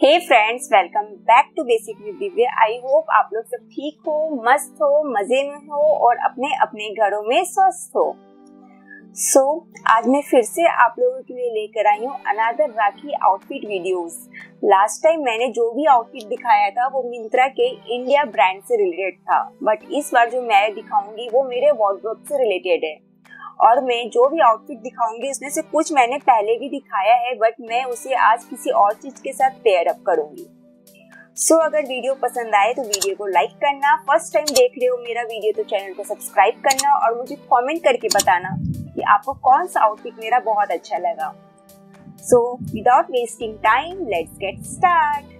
Hey friends welcome back to basic with Divya I hope आप लोग सब ठीक हो मस्त हो मज़े में हो और अपने अपने घरों में स्वस्थ हो। सो so, आज मैं फिर से आप लोगों के लिए लेकर आई हूँ another Rakhi outfit videos last time मैंने जो भी आउटफिट दिखाया था वो मिंत्रा के इंडिया ब्रांड से रिलेटेड था। बट इस बार जो मैं दिखाऊँगी वो मेरे वार्डरोब से रिलेटेड है। और मैं जो भी आउटफिट दिखाऊँगी उसमें से कुछ मैंने पहले भी दिखाया है बट मैं उसे आज किसी और चीज़ के साथ पेयर अप करूँगी। सो so, अगर वीडियो पसंद आए तो वीडियो को लाइक करना। फ़र्स्ट टाइम देख रहे हो मेरा वीडियो तो चैनल को सब्सक्राइब करना और मुझे कमेंट करके बताना कि आपको कौन सा आउटफिट मेरा बहुत अच्छा लगा। So without wasting time let's get start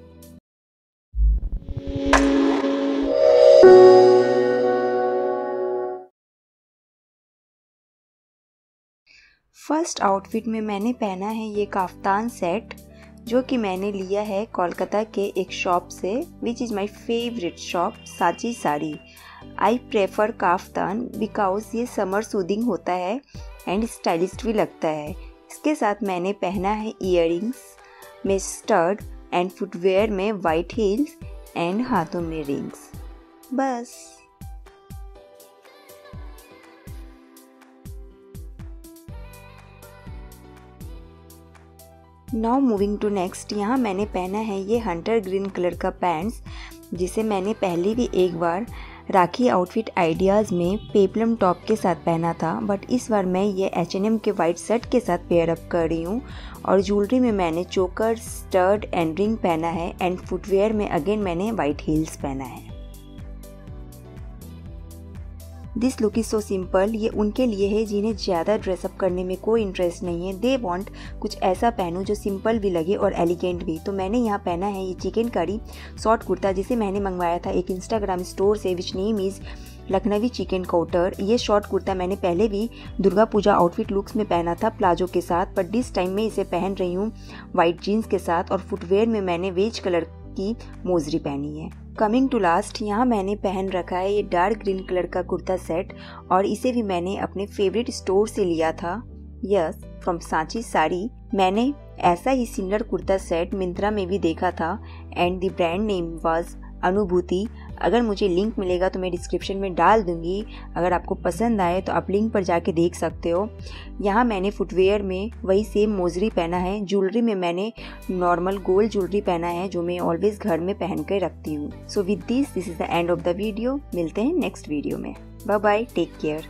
first outfit में मैंने पहना है ये काफ्तान सेट, जो कि मैंने लिया है कोलकाता के एक शॉप से which is my favourite shop Sachi sari. I prefer kaftan because ये समर सूदिंग होता है एंड स्टाइलिस्ट भी लगता है। इसके साथ मैंने पहना है इयर में स्टर्ड एंड फुटवेयर में वाइट हील्स एंड हाथों में रिंग्स बस। नाउ मूविंग टू नेक्स्ट यहाँ मैंने पहना है ये हंटर ग्रीन कलर का पैंट्स जिसे मैंने पहले भी एक बार राखी आउटफिट आइडियाज़ में पेपलम टॉप के साथ पहना था बट इस बार मैं ये एच एन एम के वाइट शर्ट के साथ पेयर अप कर रही हूँ, और ज्वेलरी में मैंने चोकर स्टर्ड एंड रिंग पहना है एंड फुटवेयर में अगेन मैंने वाइट हील्स पहना है। This look is so simple ये उनके लिए है जिन्हें ज़्यादा ड्रेसअप करने में कोई इंटरेस्ट नहीं है. दे वॉन्ट कुछ ऐसा पहनूँ जो सिंपल भी लगे और एलिगेंट भी. तो मैंने यहाँ पहना है ये चिकन करी शॉर्ट कुर्ता जिसे मैंने मंगवाया था एक इंस्टाग्राम स्टोर से which name is Lucknowi chikan couture ये शॉर्ट कुर्ता मैंने पहले भी दुर्गा पूजा आउटफिट लुक्स में पहना था प्लाजो के साथ बट दिस टाइम मैं इसे पहन रही हूँ वाइट जीन्स के साथ और फुटवेयर में मैंने वेज कलर की मोजरी पहनी है। कमिंग टू लास्ट यहाँ मैंने पहन रखा है ये डार्क ग्रीन कलर का कुर्ता सेट और इसे भी मैंने अपने फेवरेट स्टोर से लिया था। यस फ्रॉम सांची साड़ी मैंने ऐसा ही सिमिलर कुर्ता सेट मिंत्रा में भी देखा था and the brand name was Anubhuti अगर मुझे लिंक मिलेगा तो मैं डिस्क्रिप्शन में डाल दूँगी। अगर आपको पसंद आए तो आप लिंक पर जाके देख सकते हो। यहाँ मैंने फुटवेयर में वही सेम मोजरी पहना है। ज्वेलरी में मैंने नॉर्मल गोल्ड ज्वेलरी पहना है, जो मैं ऑलवेज घर में पहन कर रखती हूँ। So with this this is the end of the video मिलते हैं नेक्स्ट वीडियो में। Bye bye take care